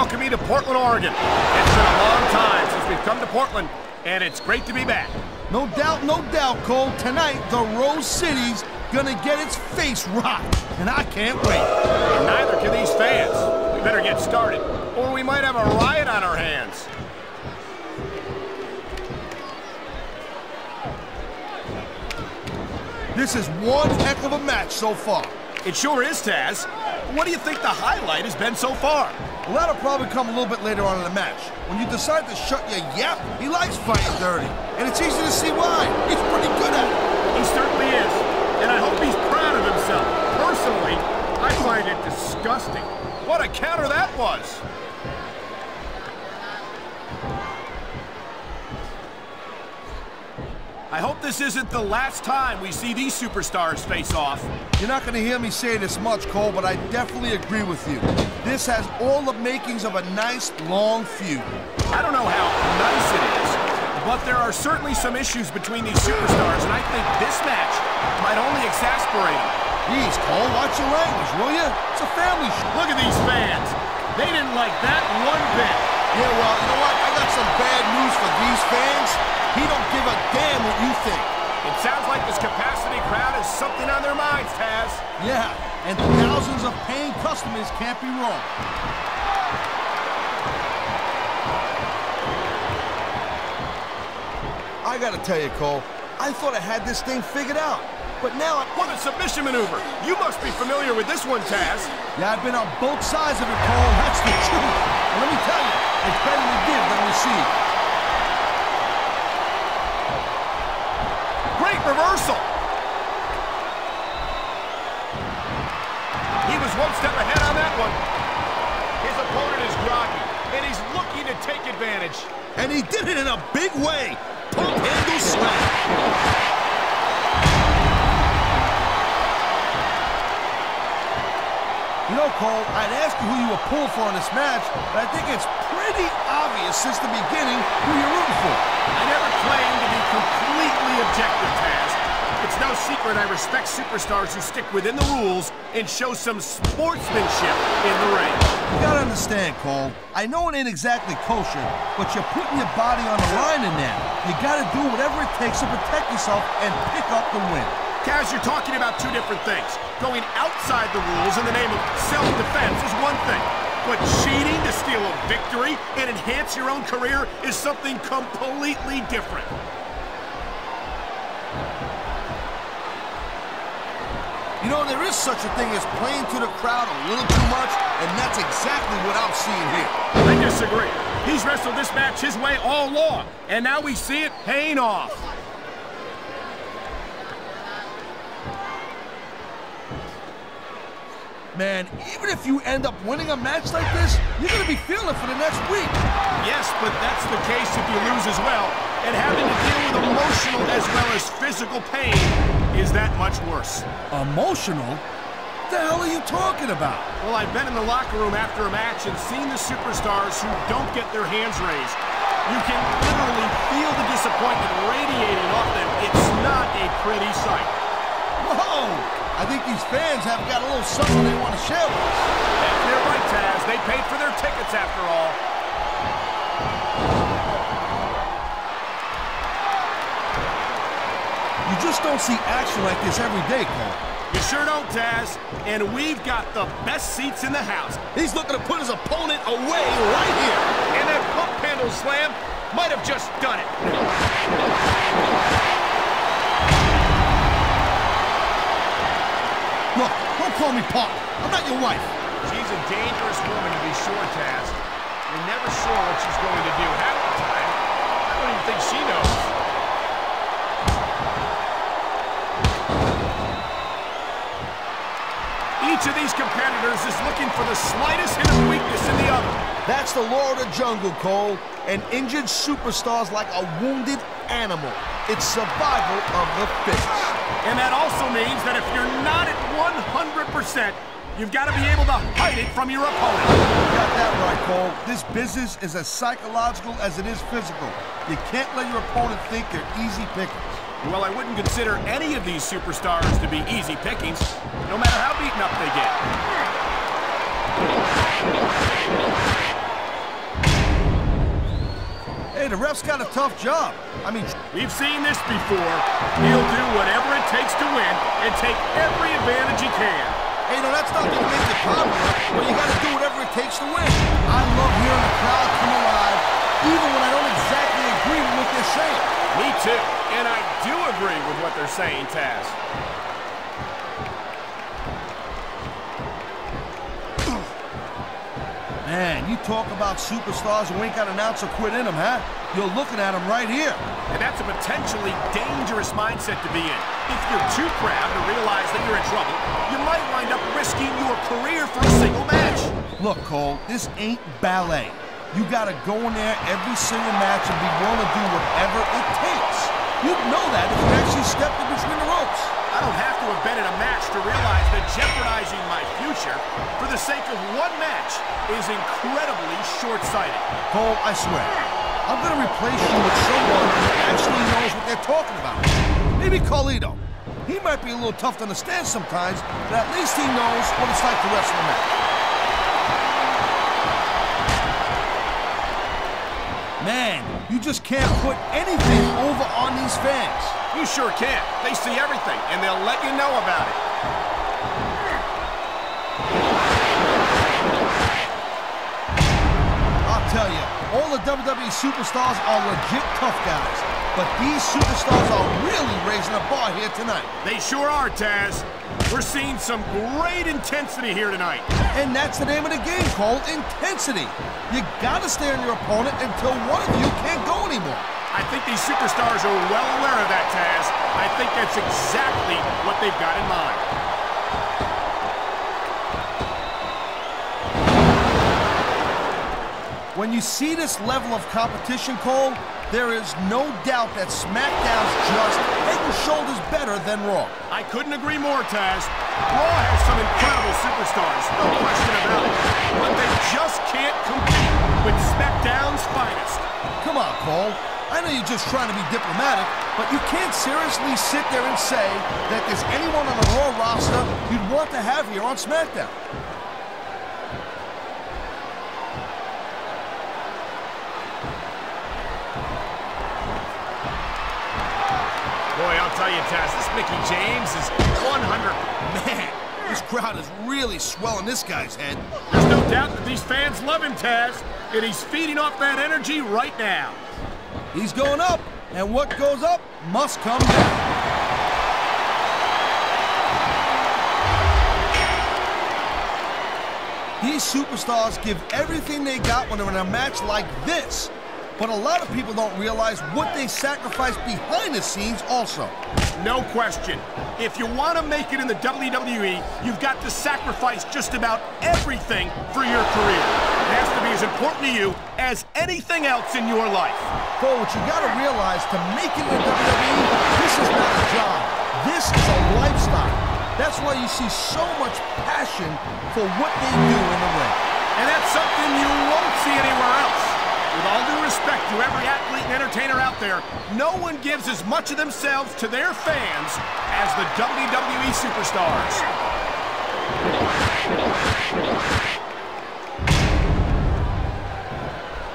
welcome you to Portland, Oregon. It's been a long time since we've come to Portland, and it's great to be back. No doubt, no doubt, Cole. Tonight, the Rose City's gonna get its face rocked, and I can't wait. And neither can these fans. We better get started, or we might have a riot on our hands. This is one heck of a match so far. It sure is, Taz. What do you think the highlight has been so far? Well, that'll probably come a little bit later on in the match. When you decide to shut your yap, he likes fighting dirty. And it's easy to see why. He's pretty good at it. He certainly is. And I hope he's proud of himself. Personally, I find it disgusting. What a counter that was. I hope this isn't the last time we see these superstars face off. You're not going to hear me say this much, Cole, but I definitely agree with you. This has all the makings of a nice, long feud. I don't know how nice it is, but there are certainly some issues between these superstars, and I think this match might only exasperate them. Geez, Cole, watch your language, will you? It's a family show. Look at these fans. They didn't like that one bit. Yeah, well, you know what? I got some bad news for these fans. He don't give a damn what you think. It sounds like this capacity crowd has something on their minds, Taz. Yeah, and thousands of paying customers can't be wrong. I gotta tell you, Cole, I thought I had this thing figured out. But now I... What a submission maneuver. You must be familiar with this one, Taz. Yeah, I've been on both sides of it, Cole. That's the truth. And let me tell you, it's better to give than receive. Reversal. He was one step ahead on that one. His opponent is groggy, and he's looking to take advantage. And he did it in a big way. Pump handle slam. You know, Cole, I'd ask you who you were pulling for in this match, but I think it's pretty obvious since the beginning who you're rooting for. I never claimed to be completely objective, Taz. It's no secret I respect superstars who stick within the rules and show some sportsmanship in the ring. You gotta understand, Cole. I know it ain't exactly kosher, but you're putting your body on the line in there. You gotta do whatever it takes to protect yourself and pick up the win. Taz, you're talking about two different things. Going outside the rules in the name of self-defense is one thing, but cheating to steal a victory and enhance your own career is something completely different. You know, there is such a thing as playing to the crowd a little too much, and that's exactly what I'm seeing here. I disagree. He's wrestled this match his way all along, and now we see it paying off. Man, even if you end up winning a match like this, you're going to be feeling it for the next week. Yes, but that's the case if you lose as well. And having to deal with emotional as well as physical pain is that much worse. Emotional? What the hell are you talking about? Well, I've been in the locker room after a match and seen the superstars who don't get their hands raised. You can literally feel the disappointment radiating off them. It's not a pretty sight. I think these fans have got a little something they want to share with us. And you're right, Taz. They paid for their tickets after all. You just don't see action like this every day, Cole. You sure don't, Taz. And we've got the best seats in the house. He's looking to put his opponent away right here. And that pump handle slam might have just done it. Look, don't call me Pop. I'm not your wife. She's a dangerous woman to be sure, Taz. You're never sure what she's going to do half the time. I don't even think she knows. Each of these competitors is looking for the slightest hint of weakness in the other. That's the law of the jungle, Cole. An injured superstar's like a wounded animal. It's survival of the fittest. And that also means that if you're not at 100%, you've got to be able to hide it from your opponent. You got that right, Cole. This business is as psychological as it is physical. You can't let your opponent think they're easy pickings. Well, I wouldn't consider any of these superstars to be easy pickings, no matter how beaten up they get. The ref's got a tough job. I mean, we've seen this before. He'll do whatever it takes to win and take every advantage he can. Hey, no, that's not going to make it popular, but you got to do whatever it takes to win. I love hearing the crowd come alive, even when I don't exactly agree with what they're saying. Me too, and I do agree with what they're saying, Taz. Man, you talk about superstars who ain't got an ounce of quit in them, huh? You're looking at them right here. And that's a potentially dangerous mindset to be in. If you're too proud to realize that you're in trouble, you might wind up risking your career for a single match. Look, Cole, this ain't ballet. You gotta go in there every single match and be willing to do whatever it takes. You'd know that if you actually stepped in between the ropes. I don't have to have been in a match to realize that jeopardizing my future for the sake of one match is incredibly short-sighted. Cole, I swear, I'm gonna replace you with someone who actually knows what they're talking about. Maybe Carlito. He might be a little tough to understand sometimes, but at least he knows what it's like to wrestle a match. Man, you just can't put anything over on these fans. You sure can. They see everything, and they'll let you know about it. I'll tell you, all the WWE superstars are legit tough guys. But these superstars are really raising the bar here tonight. They sure are, Taz. We're seeing some great intensity here tonight. And that's the name of the game, called intensity. You gotta stay on your opponent until one of you can't go anymore. I think these superstars are well aware of that, Taz. I think that's exactly what they've got in mind. When you see this level of competition, Cole, there is no doubt that SmackDown's just head and shoulders better than Raw. I couldn't agree more, Taz. Raw has some incredible superstars, no question about it. But they just can't compete with SmackDown's finest. Come on, Cole. I know you're just trying to be diplomatic, but you can't seriously sit there and say that there's anyone on the Raw roster you'd want to have here on SmackDown. Boy, I'll tell you, Taz, this Mickie James is 100. Man, this crowd is really swelling this guy's head. There's no doubt that these fans love him, Taz, and he's feeding off that energy right now. He's going up, and what goes up must come down. These superstars give everything they got when they're in a match like this. But a lot of people don't realize what they sacrifice behind the scenes also. No question. If you want to make it in the WWE, you've got to sacrifice just about everything for your career. It has to be as important to you as anything else in your life. Cole, what you got to realize to make it in the WWE, this is not a job. This is a lifestyle. That's why you see so much passion for what they do in the ring. And that's something you won't see anywhere else. With all due respect to every athlete and entertainer out there, no one gives as much of themselves to their fans as the WWE superstars.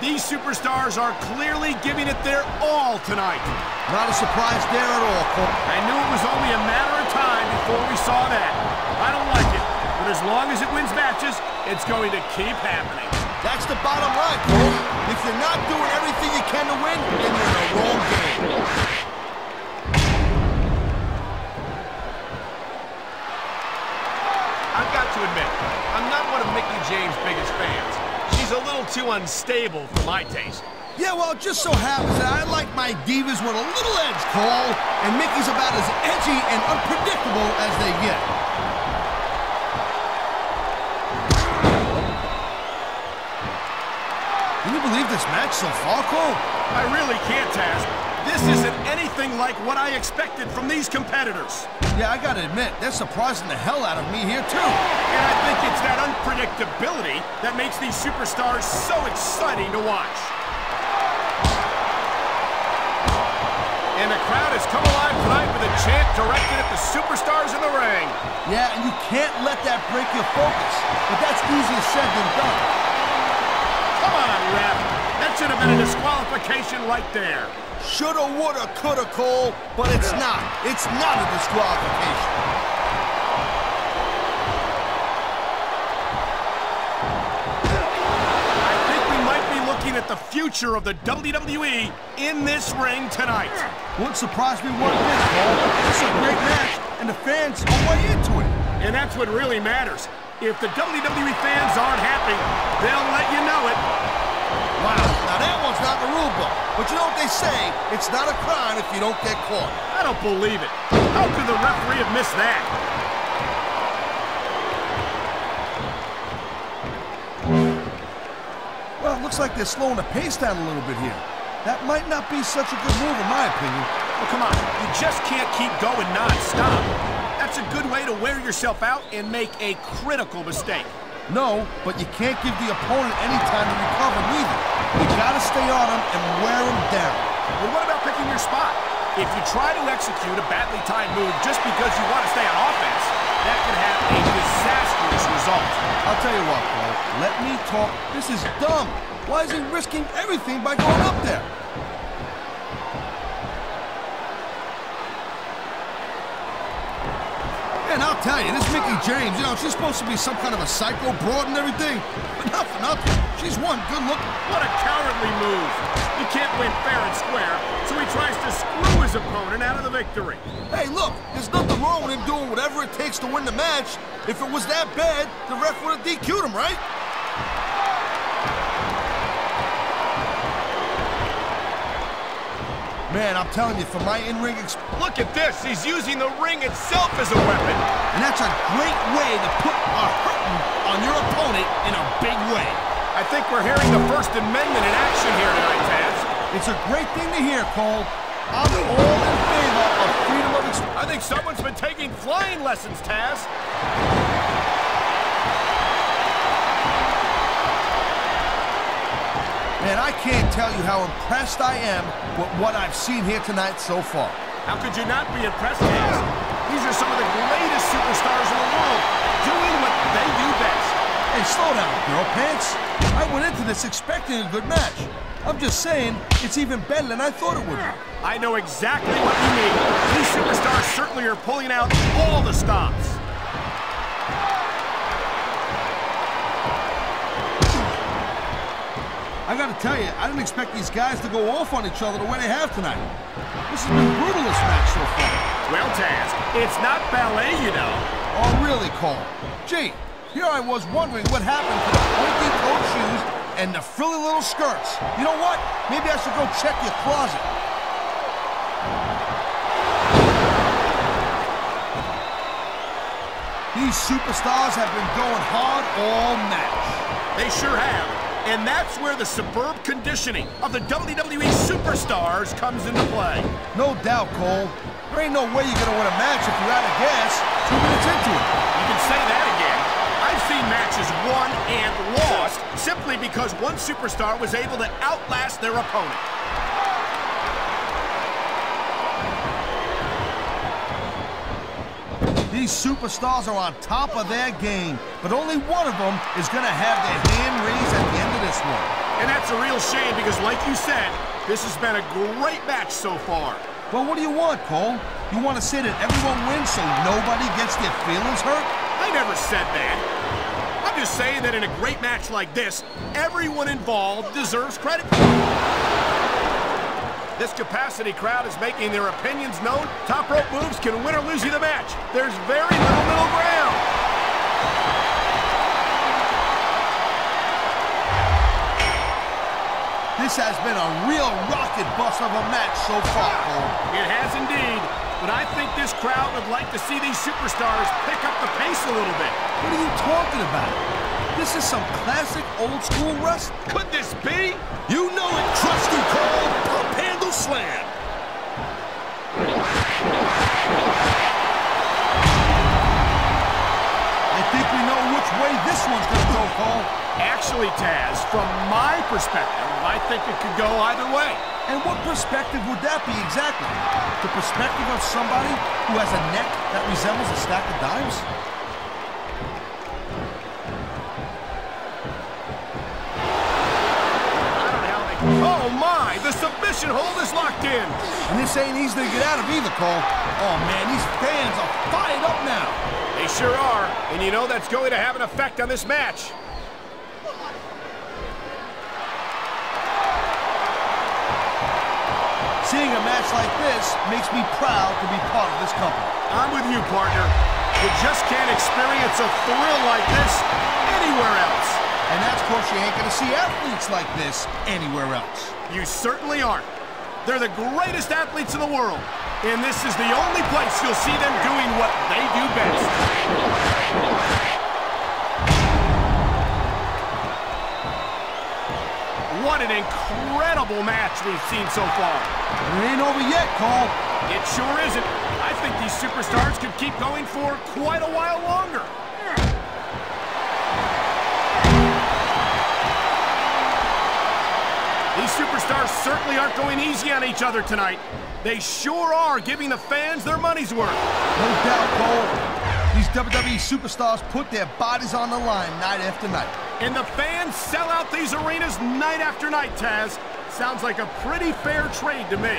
These superstars are clearly giving it their all tonight. Not a surprise there at all, Cole. I knew it was only a matter of time before we saw that. I don't like it, but as long as it wins matches, it's going to keep happening. That's the bottom line, Cole. If you're not doing everything you can to win, then you're in the wrong game. I've got to admit, I'm not one of Mickie James' biggest fans. She's a little too unstable for my taste. Yeah, well, it just so happens that I like my divas with a little edge, Cole, and Mickie's about as edgy and unpredictable as they get. Believe this match so far, Cole? I really can't, Taz. This isn't anything like what I expected from these competitors. Yeah, I gotta admit, they're surprising the hell out of me here, too. And I think it's that unpredictability that makes these superstars so exciting to watch. And the crowd has come alive tonight with a chant directed at the superstars in the ring. Yeah, and you can't let that break your focus. But that's easier said than done. Come on, ref. That should have been a disqualification right there. Shoulda, woulda, coulda, Cole, but it's not. It's not a disqualification. I think we might be looking at the future of the WWE in this ring tonight. Wouldn't surprise me one bit, Cole. This is a great match, and the fans are way into it. And that's what really matters. If the WWE fans aren't happy, they'll let you know it. Wow, now that one's not in the rule book. But you know what they say? It's not a crime if you don't get caught. I don't believe it. How could the referee have missed that? Well, it looks like they're slowing the pace down a little bit here. That might not be such a good move, in my opinion. Well, come on. You just can't keep going non-stop. That's a good way to wear yourself out and make a critical mistake. No, but you can't give the opponent any time to recover neither. You gotta stay on him and wear him down. But what about picking your spot? If you try to execute a badly timed move just because you want to stay on offense, that could have a disastrous result. I'll tell you what, Cole. Let me talk. This is dumb. Why is he risking everything by going up there? Tell you, this Mickie James, you know, she's supposed to be some kind of a psycho broad and everything. But not for nothing. She's one good look. What a cowardly move. He can't win fair and square, so he tries to screw his opponent out of the victory. Hey, look, there's nothing wrong with him doing whatever it takes to win the match. If it was that bad, the ref would have DQ'd him, right? Man, I'm telling you, from my in-ring Look at this. He's using the ring itself as a weapon. and that's a great way to put a hurting on your opponent in a big way. I think we're hearing the First Amendment in action here tonight, Taz. It's a great thing to hear, Cole. I'm all in favor of freedom of expression. I think someone's been taking flying lessons, Taz. Man, I can't tell you how impressed I am with what I've seen here tonight so far. How could you not be impressed, Taz? These are some of the greatest superstars in the world, doing what they do best. Hey, slow down, girl pants. I went into this expecting a good match. I'm just saying, it's even better than I thought it would be. I know exactly what you mean. These superstars certainly are pulling out all the stops. I gotta tell you, I didn't expect these guys to go off on each other the way they have tonight. This has been brutal this match so far. Well, Taz, it's not ballet, you know. Oh, really, Cole? Gee, here I was wondering what happened to the pointy-toed shoes and the frilly little skirts. You know what? Maybe I should go check your closet. These superstars have been going hard all match. They sure have. And that's where the superb conditioning of the WWE superstars comes into play. No doubt, Cole. There ain't no way you're gonna win a match if you're out of gas two minutes into it. You can say that again. I've seen matches won and lost simply because one superstar was able to outlast their opponent. These superstars are on top of their game, but only one of them is gonna have their hand raised at the end of this one. And that's a real shame because, like you said, this has been a great match so far. Well, what do you want, Cole? You want to say that everyone wins so nobody gets their feelings hurt? I never said that. I'm just saying that in a great match like this, everyone involved deserves credit. This capacity crowd is making their opinions known. Top rope moves can win or lose you the match. There's very little middle ground. This has been a real rocket bus of a match so far, Cole. It has indeed. But I think this crowd would like to see these superstars pick up the pace a little bit. What are you talking about? This is some classic old school wrestling. Could this be? You know it, trusty Cole. Pump handle slam. Way this one's gonna go, Cole. Actually, Taz, from my perspective, I think it could go either way. And what perspective would that be exactly? The perspective of somebody who has a neck that resembles a stack of dimes? I don't know how they Oh, my! The submission hold is locked in. And this ain't easy to get out of either, Cole. Oh, man, these fans are fired up now. Sure are. And you know that's going to have an effect on this match. Seeing a match like this makes me proud to be part of this company. I'm with you, partner. You just can't experience a thrill like this anywhere else. And that's of course you ain't going to see athletes like this anywhere else. You certainly aren't. They're the greatest athletes in the world. And this is the only place you'll see them doing what they do best. What an incredible match we've seen so far. It ain't over yet, Cole. It sure isn't. I think these superstars could keep going for quite a while certainly aren't going easy on each other tonight. They sure are giving the fans their money's worth. No doubt, Cole. These WWE superstars put their bodies on the line night after night. And the fans sell out these arenas night after night, Taz. Sounds like a pretty fair trade to me.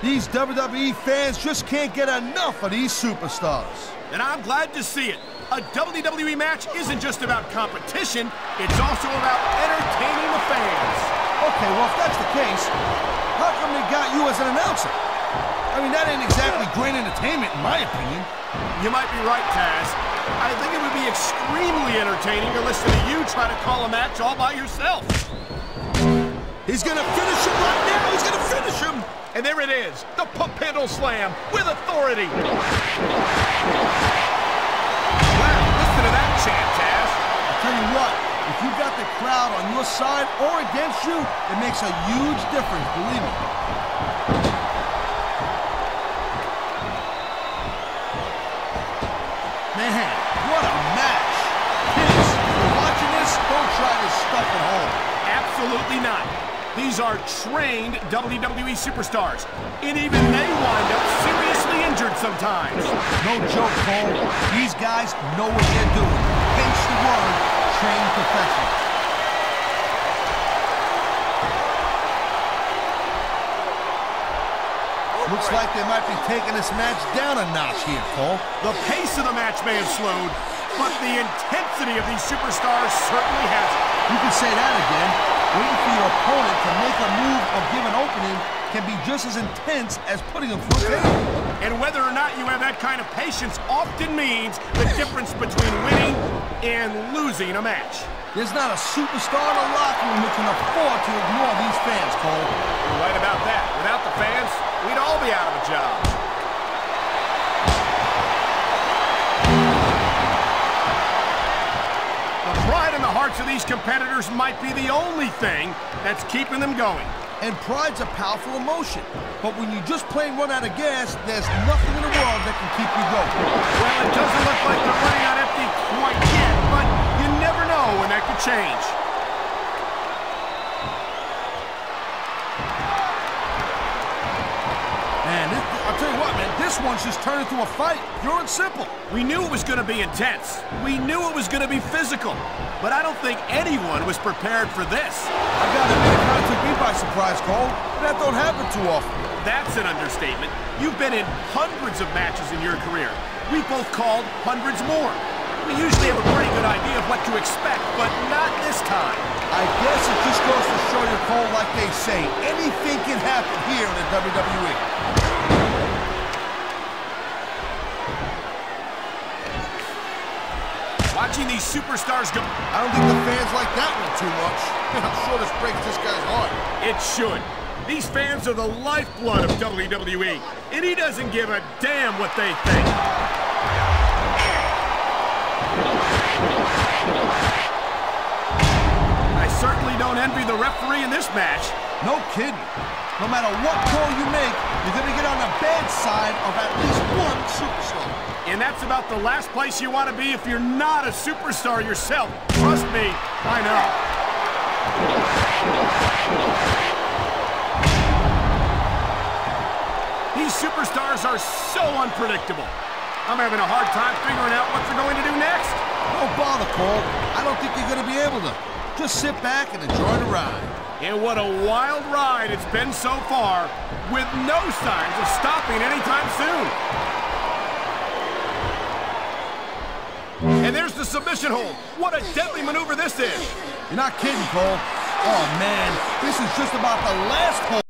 These WWE fans just can't get enough of these superstars. And I'm glad to see it. A WWE match isn't just about competition, it's also about entertaining the fans. Okay, well, if that's the case, how come they got you as an announcer? I mean, that ain't exactly great entertainment, in my opinion. You might be right, Taz. I think it would be extremely entertaining to listen to you try to call a match all by yourself. He's gonna finish him right now! He's gonna finish him! And there it is, the Pump handle Slam with authority. I tell you what, if you've got the crowd on your side or against you, it makes a huge difference, believe me. Man, what a match. Kids, if you're watching this, don't try this stuff at home. Absolutely not. These are trained WWE superstars, and even they wind up seriously injured sometimes. No joke, Cole. These guys know what they're doing. Hence the word, trained professionals. Looks like they might be taking this match down a notch here, Cole. The pace of the match may have slowed, but the intensity of these superstars certainly hasn't. You can say that again. Waiting for your opponent to make a move or give an opening can be just as intense as putting a table. And whether or not you have that kind of patience often means the difference between winning and losing a match. There's not a superstar in the locker room who can afford to ignore these fans, Cole. You're right about that. Without the fans, we'd all be out of a job. Pride in the hearts of these competitors might be the only thing that's keeping them going. And pride's a powerful emotion. But when you're just plain run out of gas, there's nothing in the world that can keep you going. Well, it doesn't look like they're running on empty quite yet, but you never know when that could change. I'll tell you what, man, this one's just turned into a fight, pure and simple. We knew it was going to be intense. We knew it was going to be physical. But I don't think anyone was prepared for this. I gotta admit, it took me by surprise, Cole. That don't happen too often. That's an understatement. You've been in hundreds of matches in your career. We both called hundreds more. We usually have a pretty good idea of what to expect, but not this time. I guess it just goes to show you, Cole, like they say, anything can happen here in the. WWE. Superstars go... I don't think the fans like that one too much. I'm sure this breaks this guy's heart. It should. These fans are the lifeblood of WWE, and he doesn't give a damn what they think. I certainly don't envy the referee in this match. No kidding. No matter what call you make, you're gonna get on the bad side of at least one superstar. And that's about the last place you want to be if you're not a superstar yourself. Trust me, I know. These superstars are so unpredictable. I'm having a hard time figuring out what they're going to do next. No Cole. I don't think you're going to be able to. Just sit back and enjoy the ride. And what a wild ride it's been so far, with no signs of stopping anytime soon. And there's the submission hold. What a deadly maneuver this is. You're not kidding, Cole. Oh, man, this is just about the last hold.